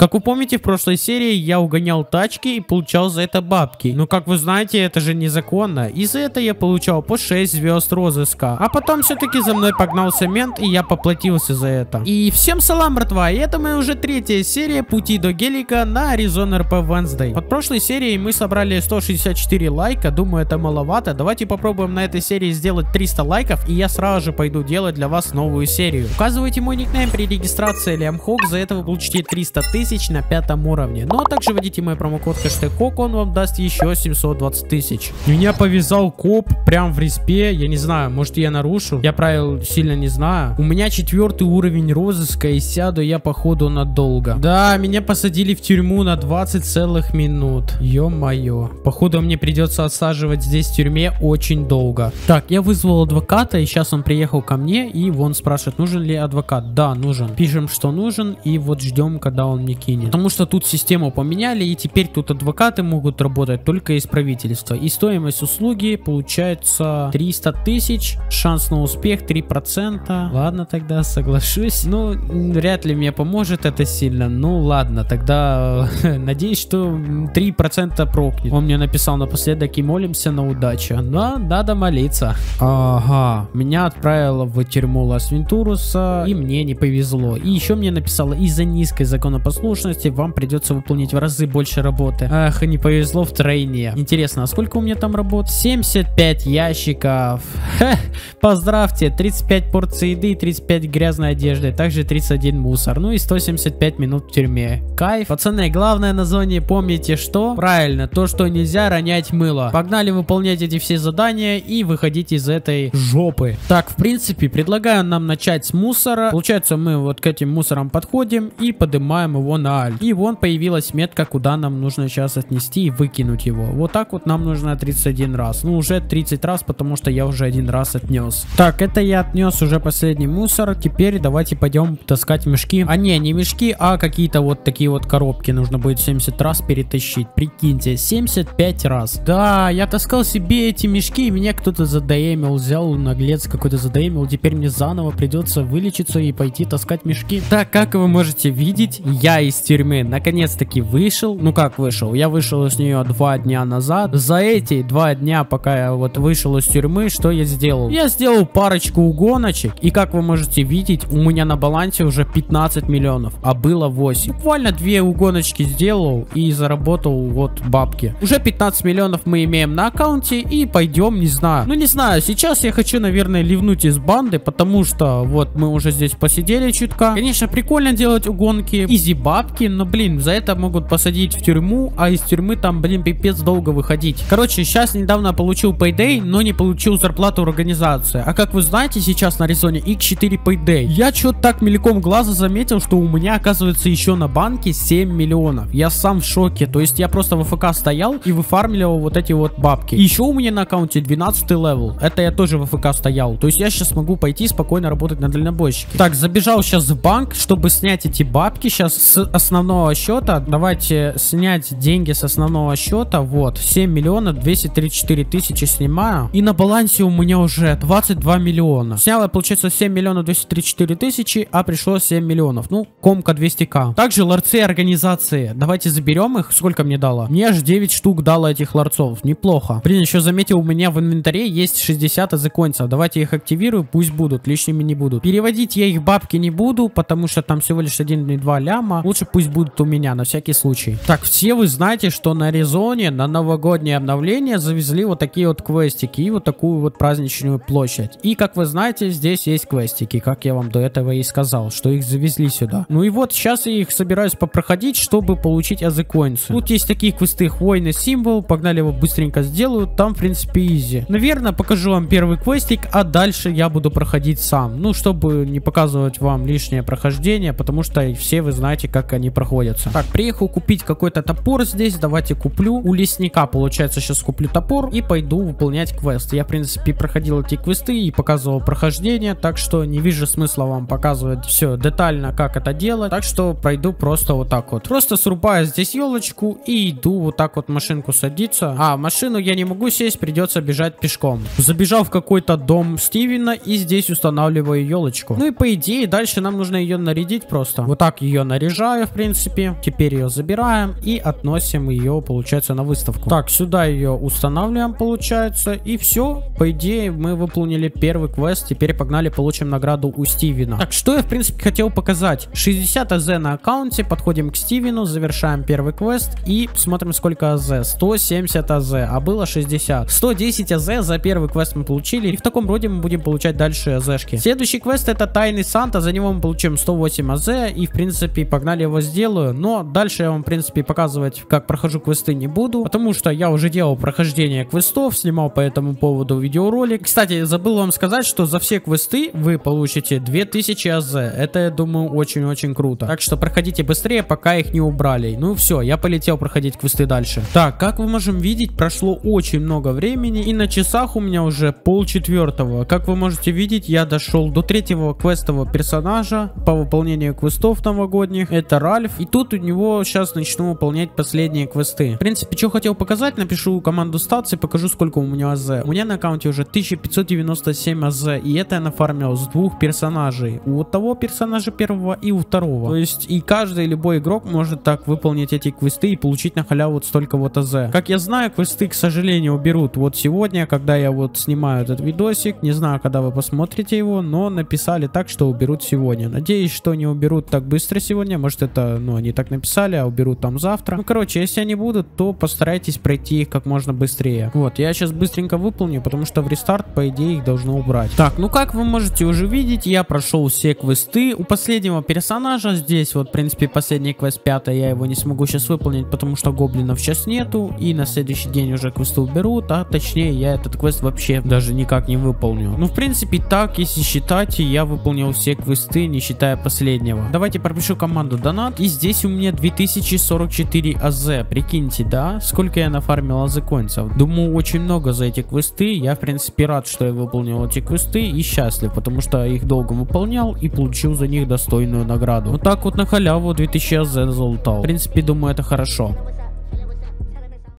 Как вы помните, в прошлой серии я угонял тачки и получал за это бабки. Но как вы знаете, это же незаконно. И за это я получал по 6 звезд розыска. А потом все-таки за мной погнался мент, и я поплатился за это. И всем салам, братва, и это моя уже третья серия пути до гелика на Arizona RP Wednesday. Под прошлой серией мы собрали 164 лайка, думаю это маловато. Давайте попробуем на этой серии сделать 300 лайков, и я сразу же пойду делать для вас новую серию. Указывайте мой никнейм при регистрации Лямхок, за это вы получите 300 тысяч тысяч на пятом уровне. Ну а также вводите мой промокод хэштег КОК, он вам даст еще 720 тысяч. Меня повязал коп прям в респе, я не знаю, может я нарушу, я правил сильно не знаю. У меня четвертый уровень розыска и сяду я походу надолго. Да, меня посадили в тюрьму на 20 целых минут. Ё-моё. Походу мне придется отсаживать здесь в тюрьме очень долго. Так, я вызвал адвоката и сейчас он приехал ко мне и вон спрашивает, нужен ли адвокат. Да, нужен. Пишем, что нужен и вот ждем, когда он мне кинет. Потому что тут систему поменяли, и теперь тут адвокаты могут работать только из правительства. И стоимость услуги получается 300 тысяч, шанс на успех 3%. Ладно, тогда соглашусь. Ну, вряд ли мне поможет это сильно. Ну, ладно, тогда надеюсь, что 3% прокнет. Он мне написал напоследок и молимся на удачу. Но надо молиться. Ага, меня отправило в тюрьму Лас-Вентураса, и мне не повезло. И еще мне написала из-за низкой законопослушности послушности вам придется выполнить в разы больше работы. Ах, не повезло в тройне. Интересно, а сколько у меня там работ? 75 ящиков. Ха, поздравьте, 35 порций еды, 35 грязной одежды, также 31 мусор. Ну и 175 минут в тюрьме. Кайф. Пацаны, главное на зоне помните что? Правильно, то, что нельзя ронять мыло. Погнали выполнять эти все задания и выходить из этой жопы. Так, в принципе, предлагаю нам начать с мусора. Получается, мы вот к этим мусорам подходим и поднимаем его на аль. И вон появилась метка, куда нам нужно сейчас отнести и выкинуть его. Вот так вот нам нужно 31 раз. Ну, уже 30 раз, потому что я уже один раз отнес. Так, это я отнес уже последний мусор. Теперь давайте пойдем таскать мешки. А не, не мешки, а какие-то вот такие вот коробки. Нужно будет 70 раз перетащить. Прикиньте, 75 раз. Да, я таскал себе эти мешки, и меня кто-то задоемил. Взял наглец какой-то задоемил. Теперь мне заново придется вылечиться и пойти таскать мешки. Так, как вы можете видеть, я из тюрьмы наконец-таки вышел. Ну как вышел? Я вышел из нее два дня назад. За эти два дня, пока я вот вышел из тюрьмы, что я сделал? Я сделал парочку угоночек. И как вы можете видеть, у меня на балансе уже 15 миллионов, а было 8. Буквально две угоночки сделал и заработал вот бабки. Уже 15 миллионов мы имеем на аккаунте и пойдем, не знаю. Ну не знаю, сейчас я хочу, наверное, ливнуть из банды, потому что вот мы уже здесь посидели чутка. Конечно, прикольно делать угонки. Изи бабки, но, блин, за это могут посадить в тюрьму, а из тюрьмы там, блин, пипец долго выходить. Короче, сейчас недавно получил Payday, но не получил зарплату в организации. А как вы знаете, сейчас на Аризоне X4 Payday. Я что-то так мельком глаза заметил, что у меня, оказывается, еще на банке 7 миллионов. Я сам в шоке. То есть я просто в AFK стоял и выфармливал вот эти вот бабки. еще у меня на аккаунте 12 левел. Это я тоже в AFK стоял. То есть я сейчас могу пойти спокойно работать на дальнобойщике. Так, забежал сейчас в банк, чтобы снять эти бабки. Сейчас с основного счета. Давайте снять деньги с основного счета. Вот, 7 миллионов 234 тысячи снимаю. И на балансе у меня уже 22 миллиона. Снял я, получается, 7 миллионов 234 тысячи, а пришло 7 миллионов. Ну, комка 200к. Также ларцы организации. Давайте заберем их. Сколько мне дало? Мне аж 9 штук дало этих ларцов. Неплохо. Блин, еще заметил, у меня в инвентаре есть 60 азыконцев. Давайте их активирую, пусть будут, лишними не будут. Переводить я их бабки не буду, потому что там всего лишь 1,2 ляма. Лучше пусть будут у меня, на всякий случай. Так, все вы знаете, что на Аризоне на новогоднее обновление завезли вот такие вот квестики и вот такую вот праздничную площадь. И, как вы знаете, здесь есть квестики, как я вам до этого и сказал, что их завезли сюда. Ну и вот, сейчас я их собираюсь попроходить, чтобы получить азыкоинсы. Тут есть такие квесты хвойный символ, погнали его быстренько сделаю, там, в принципе, изи. Наверное, покажу вам первый квестик, а дальше я буду проходить сам. Ну, чтобы не показывать вам лишнее прохождение, потому что все вы знаете, как они проходятся. Так, приехал купить какой-то топор здесь, давайте куплю. У лесника, получается, сейчас куплю топор и пойду выполнять квест. Я, в принципе, проходил эти квесты и показывал прохождение, так что не вижу смысла вам показывать все детально, как это делать. Так что пройду просто вот так вот. Просто срубаю здесь елочку и иду вот так вот машинку садиться. А, машину я не могу сесть, придется бежать пешком. Забежал в какой-то дом Стивена и здесь устанавливаю елочку. Ну и по идее дальше нам нужно ее нарядить просто. Вот так ее наряжаю в принципе. Теперь ее забираем и относим ее получается на выставку. Так, сюда ее устанавливаем получается и все. По идее мы выполнили первый квест. Теперь погнали получим награду у Стивена. Так, что я в принципе хотел показать. 60 АЗ на аккаунте. Подходим к Стивену, завершаем первый квест и смотрим сколько АЗ. 170 АЗ, а было 60. 110 АЗ за первый квест мы получили. И в таком роде мы будем получать дальше АЗшки. Следующий квест это Тайный Санта. За него мы получим 108 АЗ. И в принципе погнали его сделаю. Но дальше я вам в принципе показывать как прохожу квесты не буду. Потому что я уже делал прохождение квестов. Снимал по этому поводу видеоролик. Кстати, забыл вам сказать, что за все квесты вы получите 2000 АЗ. Это я думаю очень-очень круто. Так что проходите быстрее, пока их не убрали. Ну все, я полетел проходить квесты дальше. Так, как вы можем видеть, прошло очень много времени. И на часах у меня уже пол четвертого. Как вы можете видеть, я дошел до третьего квестового персонажа по выполнению квестов новогодних. Это Ральф. И тут у него сейчас начну выполнять последние квесты. В принципе, что хотел показать, напишу команду статс и покажу, сколько у меня АЗ. У меня на аккаунте уже 1597 АЗ. И это я нафармил с двух персонажей. У того персонажа первого и у второго. То есть и каждый любой игрок может так выполнить эти квесты и получить на халяву вот столько вот АЗ. Как я знаю, квесты, к сожалению, уберут вот сегодня, когда я вот снимаю этот видосик. Не знаю, когда вы посмотрите его, но написали так, что уберут сегодня. Надеюсь, что не уберут так быстро сегодня. Может это, ну, они так написали, а уберут там завтра. Ну, короче, если они будут, то постарайтесь пройти их как можно быстрее. Вот, я сейчас быстренько выполню, потому что в рестарт, по идее, их должно убрать. Так, ну как вы можете уже видеть, я прошел все квесты. У последнего персонажа здесь вот, в принципе, последний квест 5, я его не смогу сейчас выполнить, потому что гоблинов сейчас нету. И на следующий день уже квесты уберут, а точнее я этот квест вообще даже никак не выполню. Ну, в принципе, так, если считать, я выполнил все квесты, не считая последнего. Давайте пропишу команду донат. И здесь у меня 2044 АЗ. Прикиньте, да? Сколько я нафармил АЗ коинцев. Думаю, очень много за эти квесты. Я, в принципе, рад, что я выполнил эти квесты и счастлив, потому что их долго выполнял и получил за них достойную награду. Вот так вот на халяву 2000 АЗ залутал. В принципе, думаю, это хорошо.